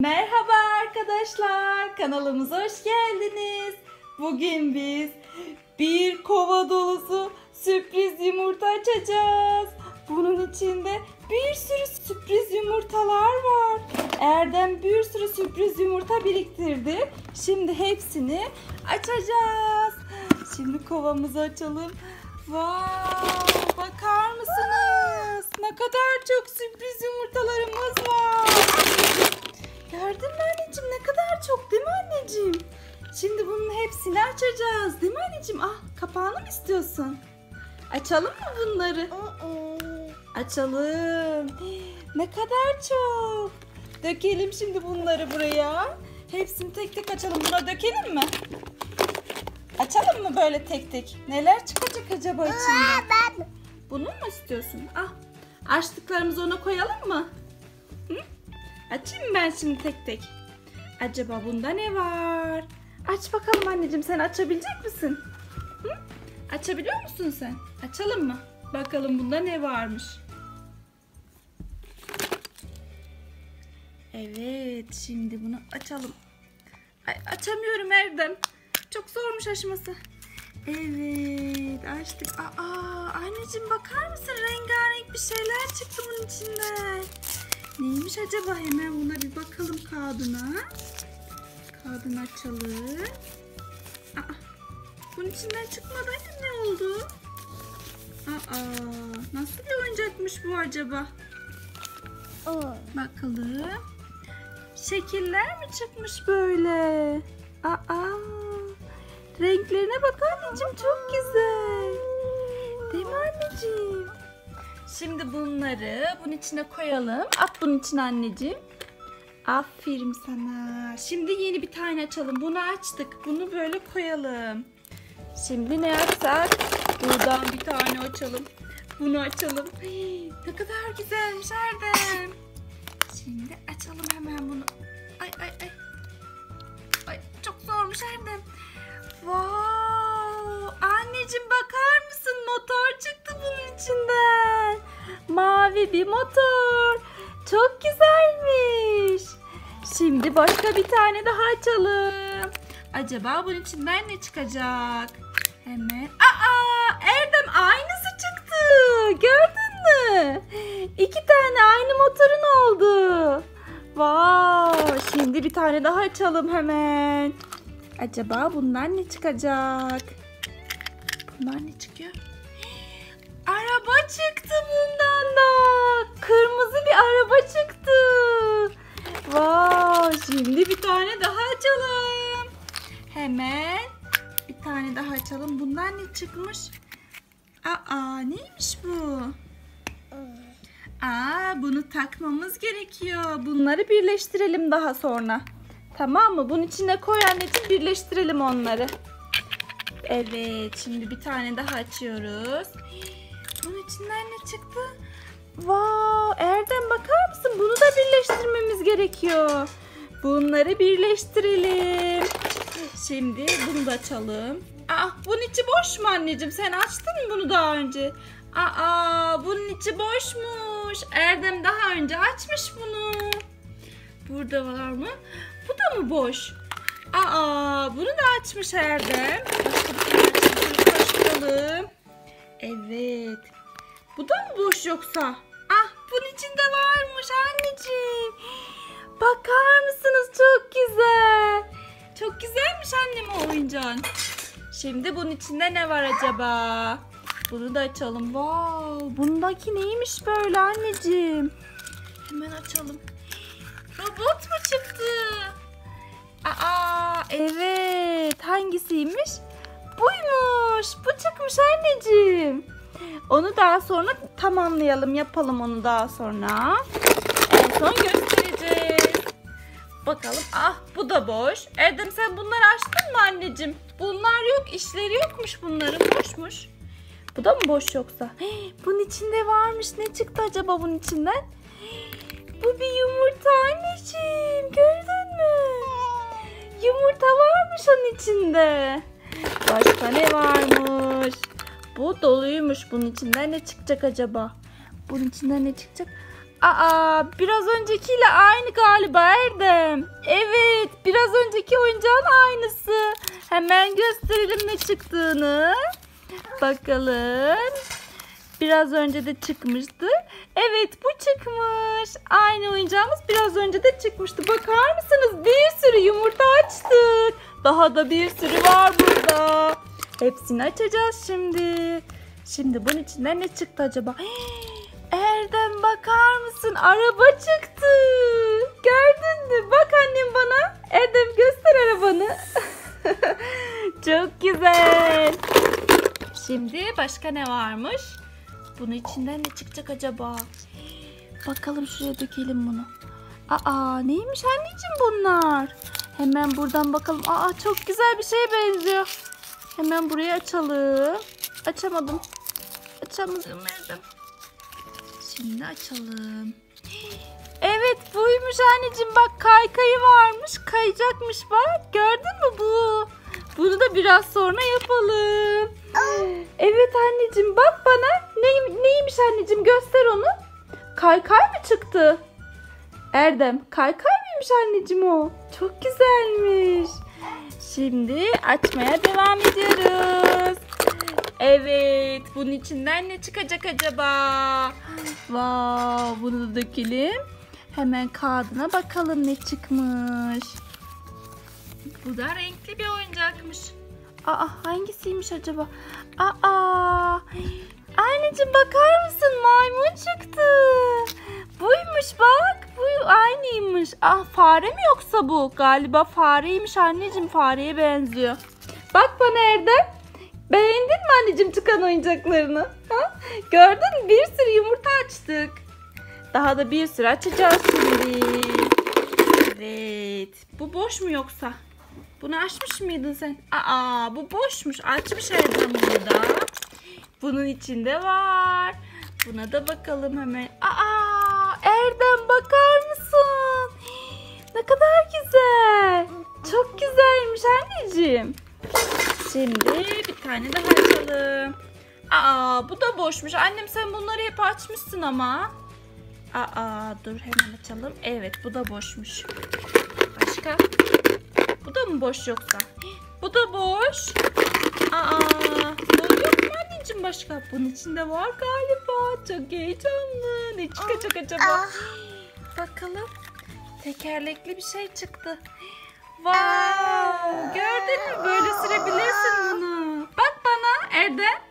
Merhaba arkadaşlar, kanalımıza hoş geldiniz. Bugün biz bir kova dolusu sürpriz yumurta açacağız. Bunun içinde bir sürü sürpriz yumurtalar var. Erdem bir sürü sürpriz yumurta biriktirdi. Şimdi hepsini açacağız. Şimdi kovamızı açalım. Wow, bakar mısınız? Ne kadar çok sürpriz yumurtalarımız var. Gördün mü anneciğim ne kadar çok değil mi anneciğim? Şimdi bunun hepsini açacağız değil mi anneciğim? Ah kapağını mı istiyorsun? Açalım mı bunları? Açalım. Ne kadar çok. Dökelim şimdi bunları buraya. Hepsini tek tek açalım. Buna dökelim mi? Açalım mı böyle tek tek? Neler çıkacak acaba içinden? ben. Bunu mu istiyorsun? Ah. Açtıklarımızı ona koyalım mı? Açayım ben şimdi tek tek? Acaba bunda ne var? Aç bakalım anneciğim sen açabilecek misin? Hı? Açabiliyor musun sen? Açalım mı? Bakalım bunda ne varmış? Evet şimdi bunu açalım. Ay, açamıyorum Erdem. Çok zormuş açması. Evet açtık. Aa anneciğim bakar mısın? Rengarenk bir şeyler çıktı bunun içinden. Neymiş acaba? Hemen buna bir bakalım kağıdına. Kağıdını açalım. Aa, bunun içinden çıkmadı annem ne oldu? Aa, nasıl bir oyuncakmış bu acaba? Bakalım. Şekiller mi çıkmış böyle? Aa, renklerine bak anneciğim çok güzel. Değil mi anneciğim? Şimdi bunları bunun içine koyalım. At bunun içine anneciğim. Aferin sana. Şimdi yeni bir tane açalım. Bunu açtık. Bunu böyle koyalım. Şimdi ne açsak? Buradan bir tane açalım. Bunu açalım. Hii, ne kadar güzelmiş Erdem. Şimdi açalım hemen bunu. Ay ay ay. Ay çok zormuş Erdem. Wow! Anneciğim bakar mısın? Motor çıktı bunun içinden. Mavi bir motor. Çok güzelmiş. Şimdi başka bir tane daha açalım. Acaba bunun içinden ne çıkacak? Hemen. Aa! Erdem aynısı çıktı. Gördün mü? İki tane aynı motorun oldu. Wow! Şimdi bir tane daha açalım hemen. Acaba bundan ne çıkacak? Bundan ne çıkıyor? Araba çıktı bundan da. Kırmızı bir araba çıktı. Wow! Şimdi bir tane daha açalım. Hemen bir tane daha açalım. Bundan ne çıkmış? Aa neymiş bu? Aa bunu takmamız gerekiyor. Bunları birleştirelim daha sonra. Tamam mı? Bunun içine koy anneciğim birleştirelim onları. Evet şimdi bir tane daha açıyoruz. Bunun içinden ne çıktı? Wow Erdem bakar mısın? Bunu da birleştirmemiz gerekiyor. Bunları birleştirelim. Şimdi bunu da açalım. Aa, bunun içi boş mu anneciğim? Sen açtın mı bunu daha önce? Aa, bunun içi boşmuş. Erdem daha önce açmış bunu. Burada var mı? Bu da mı boş? Aa, bunu da açmış Erdem. Karıştıralım. Evet. Bu da mı boş yoksa? Ah, bunun içinde varmış anneciğim. Bakar mısınız? Çok güzel. Çok güzelmiş annem oyuncağın. Şimdi bunun içinde ne var acaba? Bunu da açalım. Wow, bundaki neymiş böyle anneciğim? Hemen açalım. Robot mu çıktı? Aa, evet. Hangisiymiş? Buymuş. Bu çıkmış anneciğim. Onu daha sonra tamamlayalım. Yapalım onu daha sonra. En son göstereceğiz. Bakalım. Ah bu da boş. Erdem sen bunları açtın mı anneciğim? Bunlar yok. işleri yokmuş bunların. Boşmuş. Bu da mı boş yoksa? Hey, bunun içinde varmış. Ne çıktı acaba bunun içinden? Bu bir yumurta anneciğim. Gördün mü? Yumurta varmış onun içinde. Başka ne varmış? Bu doluymuş. Bunun içinden ne çıkacak acaba? Bunun içinden ne çıkacak? Aa biraz öncekiyle aynı galiba Erdem. Evet biraz önceki oyuncağın aynısı. Hemen gösterelim ne çıktığını. Bakalım. Biraz önce de çıkmıştı. Evet bu çıkmış. Aynı oyuncağımız biraz önce de çıkmıştı. Bakar mısınız? Bir sürü yumurta açtık. Daha da bir sürü var burada. Hepsini açacağız şimdi. Şimdi bunun içinden ne çıktı acaba? Erdem bakar mısın? Araba çıktı. Gördün mü? Bak annem bana. Erdem göster arabanı. Çok güzel. Şimdi başka ne varmış? Bunun içinden ne çıkacak acaba? Bakalım şuraya dökelim bunu. Aa neymiş anneciğim bunlar? Hemen buradan bakalım. Aa çok güzel bir şeye benziyor. Hemen burayı açalım. Açamadım. Açamadım Erdem. Şimdi açalım. Evet buymuş anneciğim bak kaykayı varmış. Kayacakmış bak. Gördün mü bu? Bunu da biraz sonra yapalım. Evet anneciğim bak bana. Ne, neymiş anneciğim göster onu. Kaykay mı çıktı? Erdem kaykay mıymış anneciğim o? Çok güzelmiş. Şimdi açmaya devam ediyoruz. Evet bunun içinden ne çıkacak acaba? Wow bunu da dökelim. Hemen kağıdına bakalım ne çıkmış. Bu da renkli bir oyuncakmış. Aa hangisiymiş acaba? Aa anneciğim bakar mısın maymun çıktı. Buymuş bak. Bu aynıymış. Ah fare mi yoksa bu? Galiba fareymiş anneciğim fareye benziyor. Bak bana Erdem. Beğendin mi anneciğim çıkan oyuncaklarını? Ha? Gördün mü? Bir sürü yumurta açtık. Daha da bir sürü açacağız şimdi. Evet. Bu boş mu yoksa? Bunu açmış mıydın sen? Aa bu boşmuş. Açmış Erdem bunu da. Bunun içinde var. Buna da bakalım hemen. Aa Erdem bakar mısın? Ne kadar güzel. Çok güzelmiş anneciğim. Şimdi bir tane daha açalım. Aa bu da boşmuş. Annem sen bunları hep açmışsın ama. Aa dur hemen açalım. Evet bu da boşmuş. Başka? Da mı boş yoksa? Bu da boş. Aa bu yok mu anneciğim başka? Bunun içinde var galiba. Çok heyecanlı. Ne çıkacak acaba? Bakalım. Tekerlekli bir şey çıktı. Wow! Gördün mü? Böyle sürebilirsin bunu. Bak bana Erdem.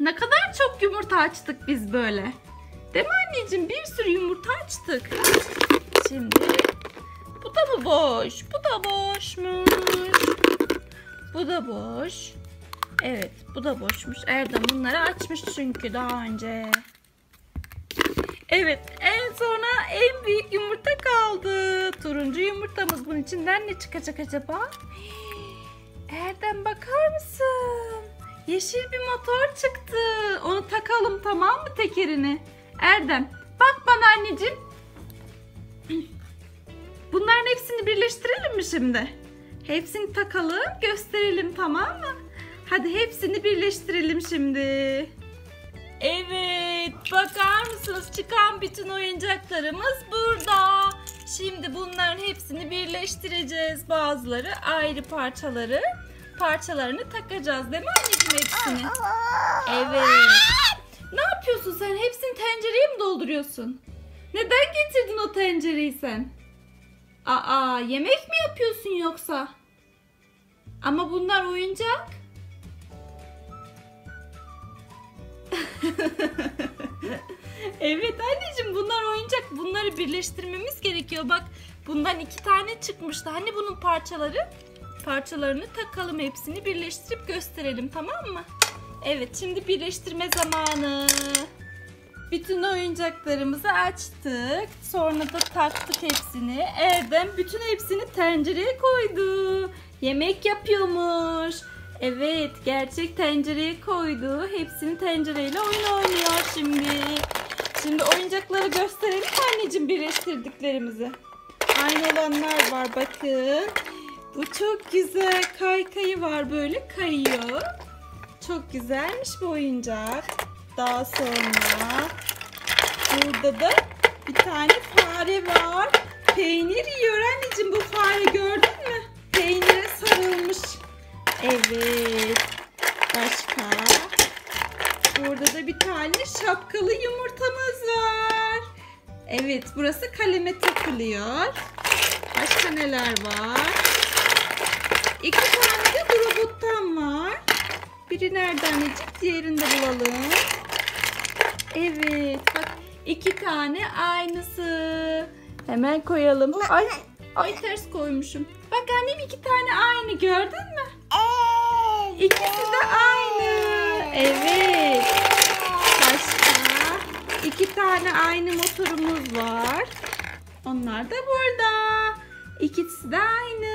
Ne kadar çok yumurta açtık biz böyle. Değil mi anneciğim? Bir sürü yumurta açtık. Şimdi bu da mı boş? Bu da boşmuş. Bu da boş. Evet bu da boşmuş. Erdem bunları açmış çünkü daha önce. Evet en sona en büyük yumurta kaldı. Turuncu yumurtamız bunun içinden ne çıkacak acaba? Erdem bakar mısın? Yeşil bir motor çıktı. Onu takalım tamam mı tekerini? Erdem bak bana anneciğim. Bunların hepsini birleştirelim mi şimdi? Hepsini takalım gösterelim tamam mı? Hadi hepsini birleştirelim şimdi. Evet, bakar mısınız? Çıkan bütün oyuncaklarımız burada. Şimdi bunların hepsini birleştireceğiz. Bazıları ayrı parçaları. Parçalarını takacağız değil mi anneciğim hepsini? Evet. Ne yapıyorsun sen? Hepsini tencereye mi dolduruyorsun? Neden getirdin o tencereyi sen? Aa, yemek mi yapıyorsun yoksa? Ama bunlar oyuncak. evet anneciğim bunlar oyuncak. Bunları birleştirmemiz gerekiyor. Bak bundan iki tane çıkmıştı. Hani bunun parçaları? Parçalarını takalım hepsini birleştirip gösterelim tamam mı? Evet şimdi birleştirme zamanı. Bütün oyuncaklarımızı açtık. Sonra da taktık hepsini. Erdem bütün hepsini tencereye koydu. Yemek yapıyormuş. Evet gerçek tencereye koydu. Hepsini tencereyle oyun oynuyor şimdi. Şimdi oyuncakları gösterelim anneciğim birleştirdiklerimizi. Aynı olanlar var bakın. Bu çok güzel kaykayı var böyle kayıyor. Çok güzelmiş bu oyuncak. Daha sonra burada da Bir tane fare var. Peynir yiyor anneciğim bu fare gördün mü? Peynire sarılmış. Evet. Başka? Burada da bir tane şapkalı yumurtamız var. Evet burası kaleme takılıyor. Başka neler var? İki tane de robottan var. Biri nerede anneciğim? Diğerini de bulalım. Evet bak iki tane aynısı. Hemen koyalım. Ay, ay ters koymuşum. Bak annem iki tane aynı gördün mü? İkisi de aynı. Evet. Başka iki tane aynı motorumuz var. Onlar da burada. İkisi de aynı.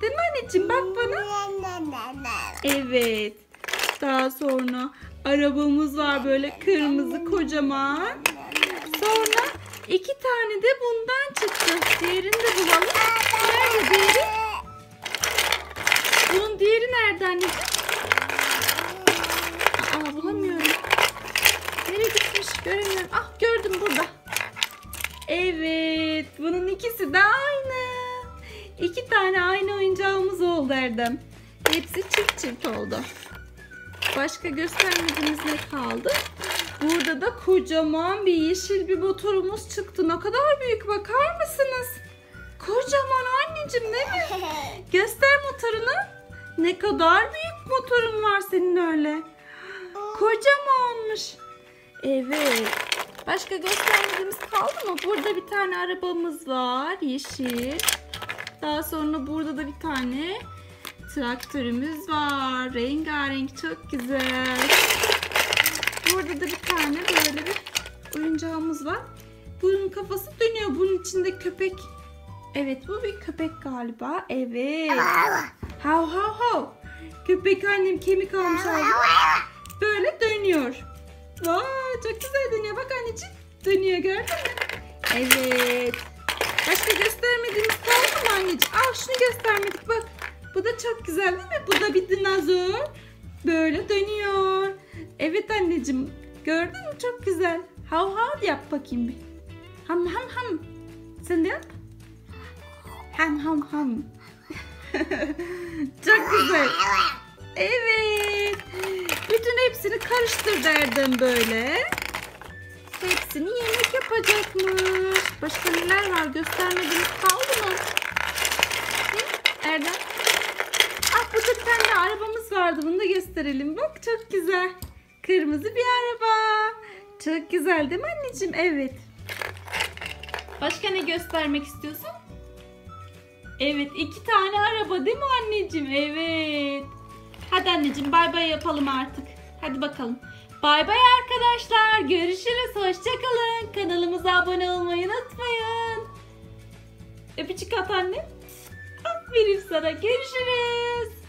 Değil mi anneciğim? Bak bana. Evet. Daha sonra arabamız var böyle kırmızı kocaman. Sonra iki tane de bundan çıktı. Diğerini de bulalım. Nerede diğeri? Bunun diğeri nerede anneciğim? Bulamıyorum. Nereye gitmiş? Göremiyorum. Ah gördüm burada. Evet. Bunun ikisi de aynı. İki tane aynı oyuncağımız oldu Erdem. Hepsi çift çift oldu. Başka göstermediğimiz ne kaldı? Burada da kocaman bir yeşil bir motorumuz çıktı. Ne kadar büyük bakar mısınız? Kocaman anneciğim değil mi? Göster motorunu. Ne kadar büyük motorun var senin öyle. Kocamanmış. Evet. Başka göstermediğimiz kaldı mı? Burada bir tane arabamız var. Yeşil. Daha sonra burada da bir tane traktörümüz var. Rengarenk çok güzel. Burada da bir tane böyle bir oyuncağımız var. Bunun kafası dönüyor. Bunun içinde köpek. Evet bu bir köpek galiba. Evet. Hav hav hav. Köpek annem kemik almış abi. Böyle dönüyor. Vay çok güzel dönüyor. Bak anneciğim. Dönüyor gördün mü? Evet. Başka göstermediğimiz kaldı mı anneciğim? Al şunu göstermedik bak. Bu da çok güzel değil mi? Bu da bir dinozor. Böyle dönüyor. Evet anneciğim. Gördün mü? Çok güzel. Hav hav yap bakayım bir. Ham ham ham. Sen de yap. Ham ham ham. çok güzel. Evet. Bütün hepsini karıştır derdim böyle. Hepsini yemek yapacakmış. Başka neler var göstermediğimiz kaldı mı? Hı? Erdem. Tane daha arabamız vardı. Bunu da gösterelim. Bak çok güzel. Kırmızı bir araba. Çok güzel değil mi anneciğim? Evet. Başka ne göstermek istiyorsun? Evet iki tane araba değil mi anneciğim? Evet. Hadi anneciğim bay bay yapalım artık. Hadi bakalım. Bay bay arkadaşlar. Görüşürüz. Hoşçakalın. Kanalımıza abone olmayı unutmayın. Öpücük at anne. Aferin sana. Görüşürüz.